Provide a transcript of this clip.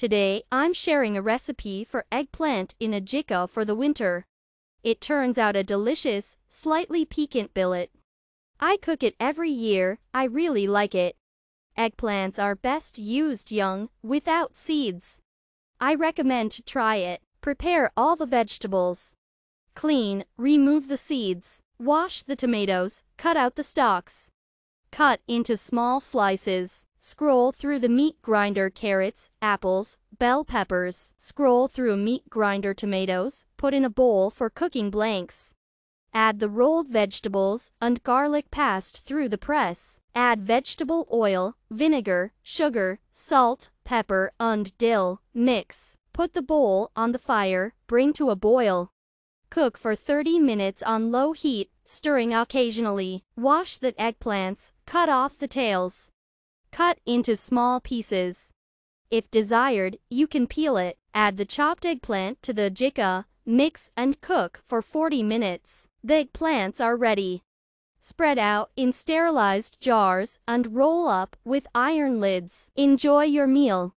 Today, I'm sharing a recipe for eggplant in adjika for the winter. It turns out a delicious, slightly piquant billet. I cook it every year, I really like it. Eggplants are best used young, without seeds. I recommend to try it. Prepare all the vegetables. Clean, remove the seeds, wash the tomatoes, cut out the stalks. Cut into small slices. Scroll through the meat grinder carrots, apples, bell peppers. Scroll through meat grinder tomatoes, put in a bowl for cooking blanks. Add the rolled vegetables and garlic passed through the press. Add vegetable oil, vinegar, sugar, salt, pepper, and dill. Mix. Put the bowl on the fire, bring to a boil. Cook for 30 minutes on low heat, stirring occasionally. Wash the eggplants, cut off the tails. Cut into small pieces. If desired, you can peel it. Add the chopped eggplant to the adjika, mix and cook for 40 minutes. The eggplants are ready. Spread out in sterilized jars and roll up with iron lids. Enjoy your meal.